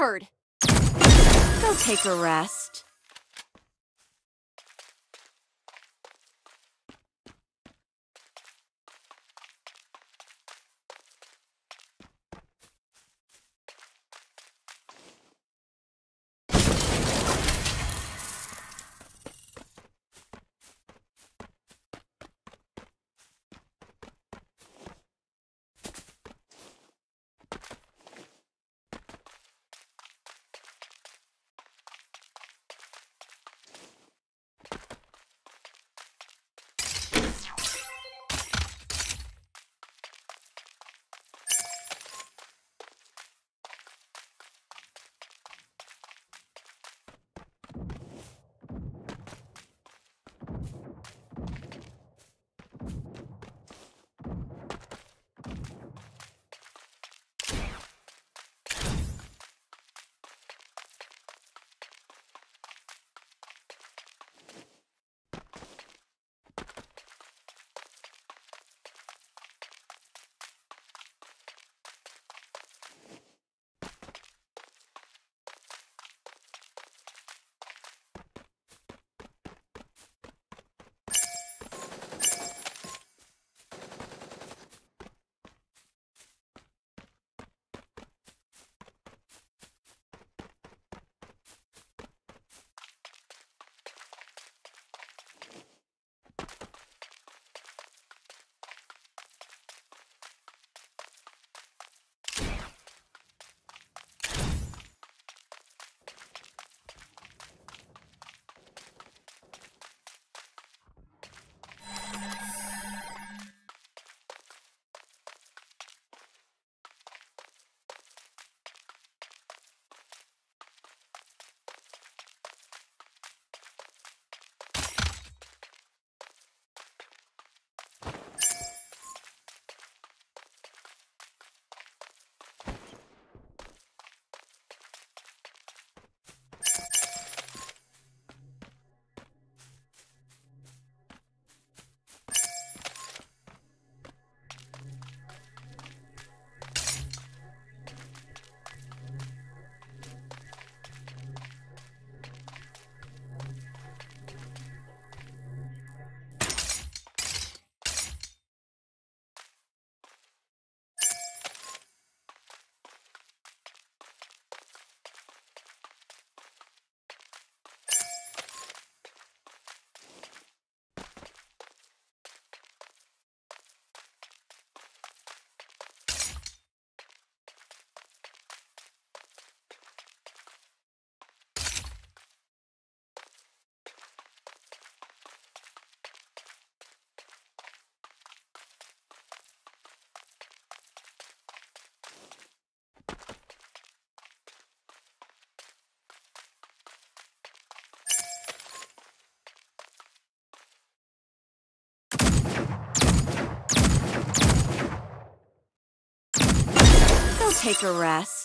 Go take a rest. Take a rest.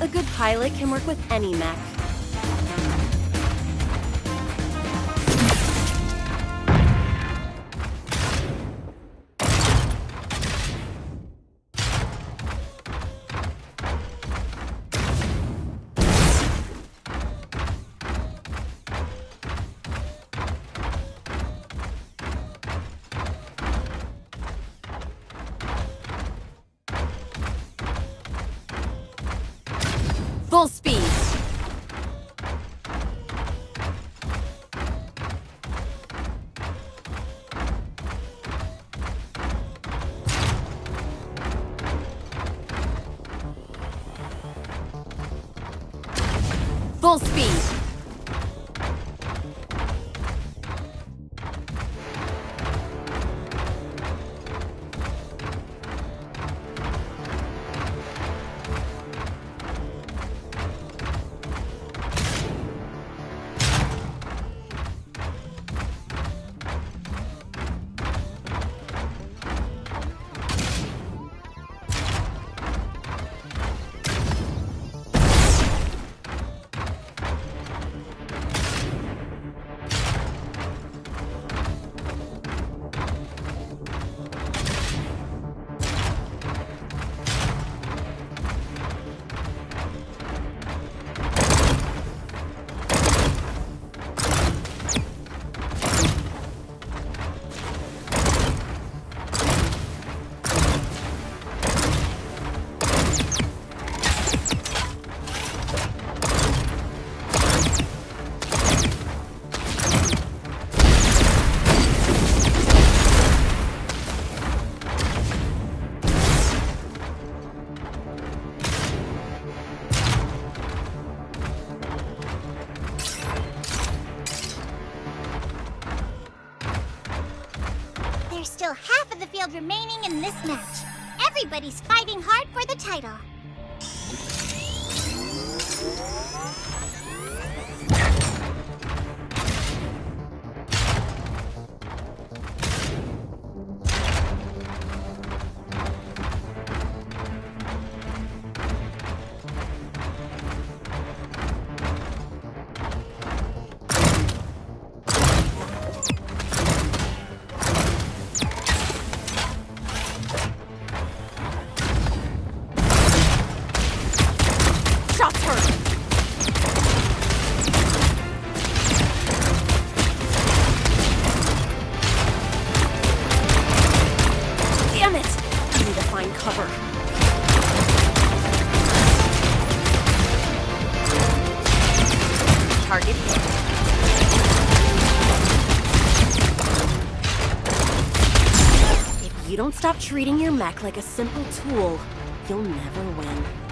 A good pilot can work with any mech. Full speed. Find cover. Target hit. If you don't stop treating your mech like a simple tool, you'll never win.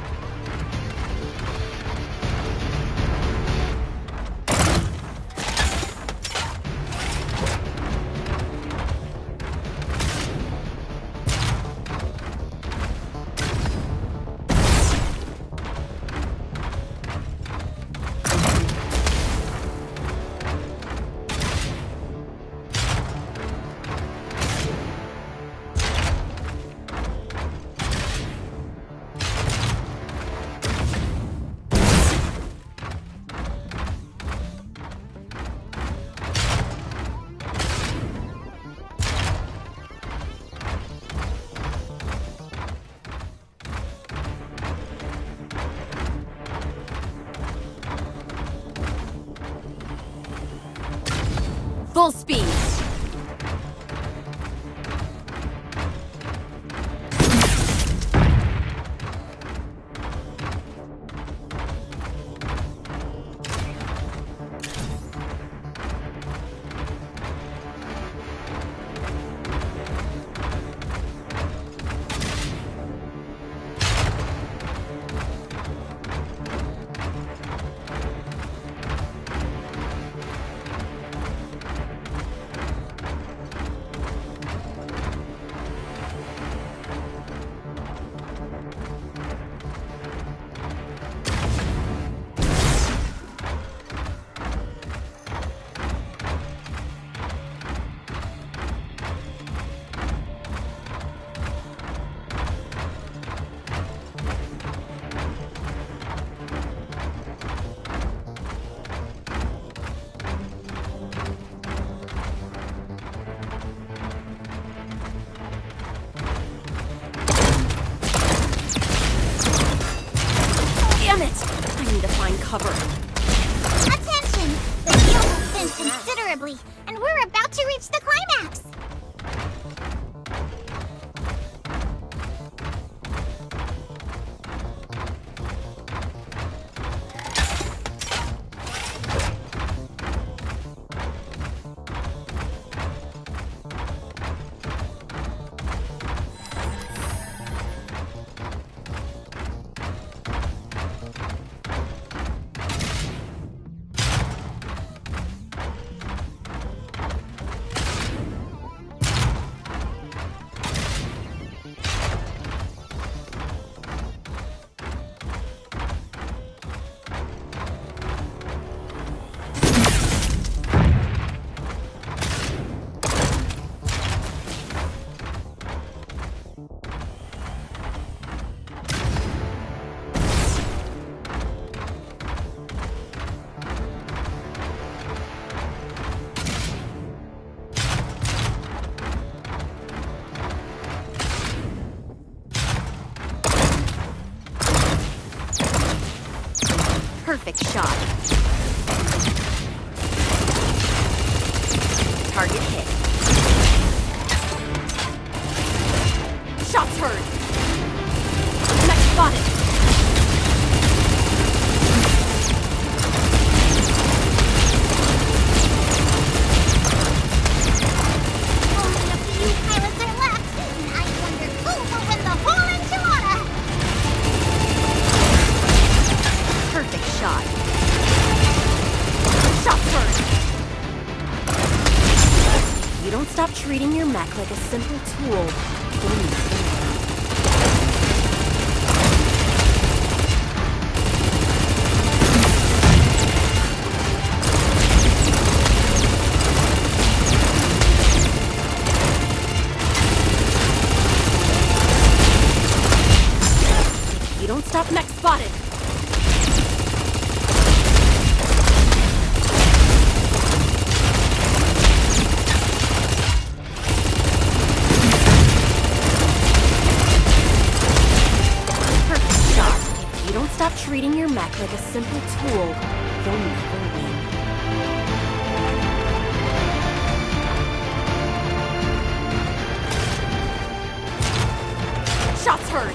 Heard.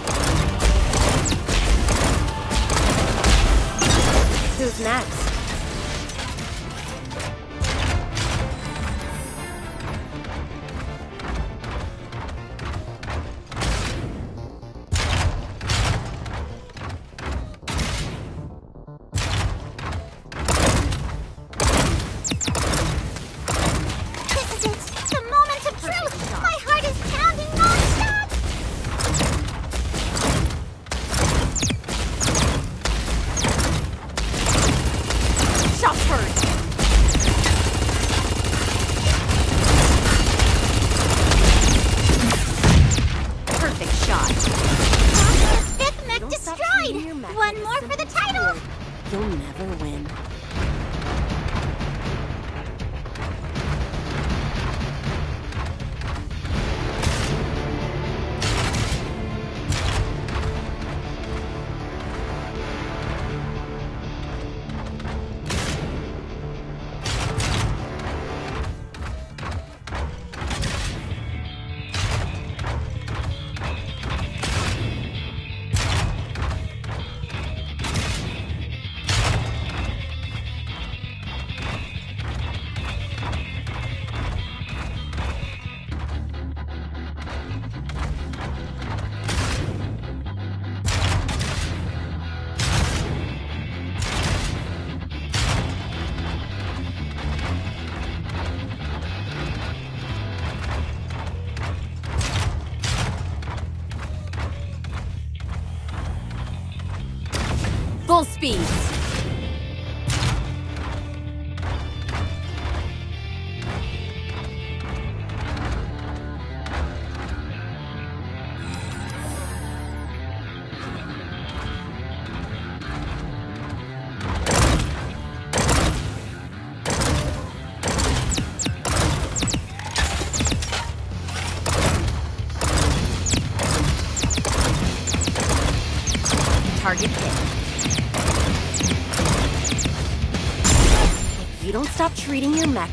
Who's next? Full speed.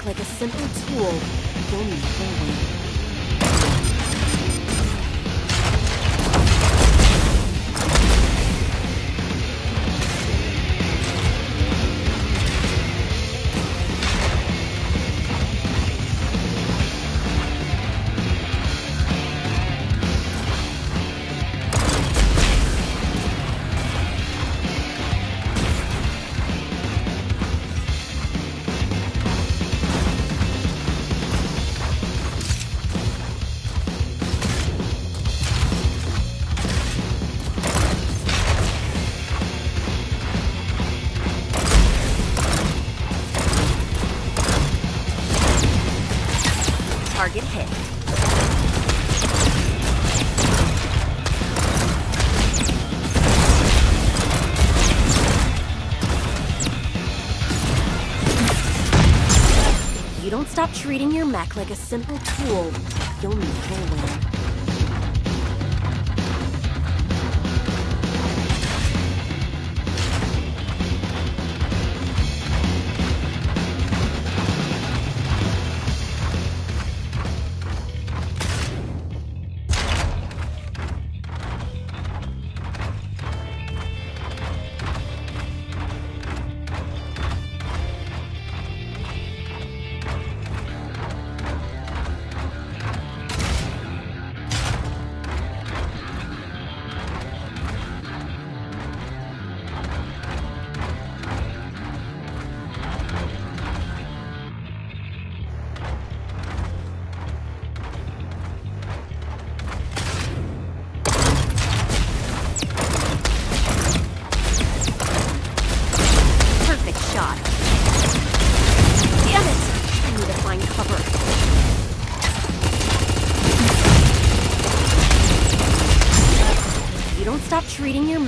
Like a simple tool. Treating your mech like a simple tool, you'll never win.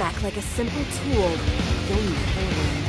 Mech like a simple tool, you'll never win.